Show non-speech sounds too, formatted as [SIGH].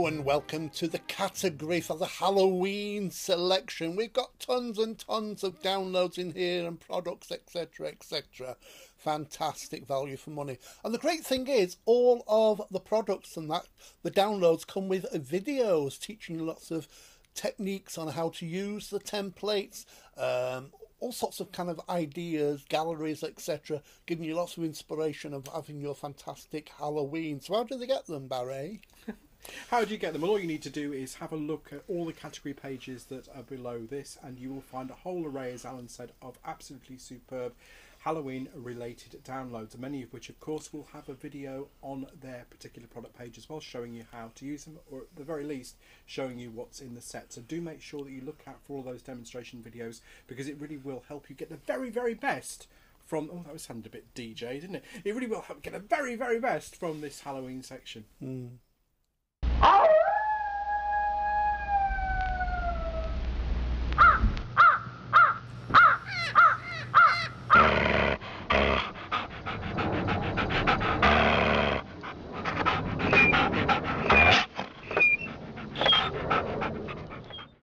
welcome to the category for the Halloween selection. We've got tons and tons of downloads in here and products, etc., etc. Fantastic value for money. And the great thing is, all of the products and that the downloads come with videos teaching lots of techniques on how to use the templates, um, all sorts of kind of ideas, galleries, etc., giving you lots of inspiration of having your fantastic Halloween. So, how do they get them, Barry? [LAUGHS] How do you get them? Well, all you need to do is have a look at all the category pages that are below this, and you will find a whole array, as Alan said, of absolutely superb Halloween related downloads, many of which, of course, will have a video on their particular product page as well, showing you how to use them, or at the very least, showing you what's in the set. So do make sure that you look out for all those demonstration videos because it really will help you get the very, very best from. Oh, that was sounded a bit DJ, didn't it? It really will help you get the very, very best from this Halloween section. Mm.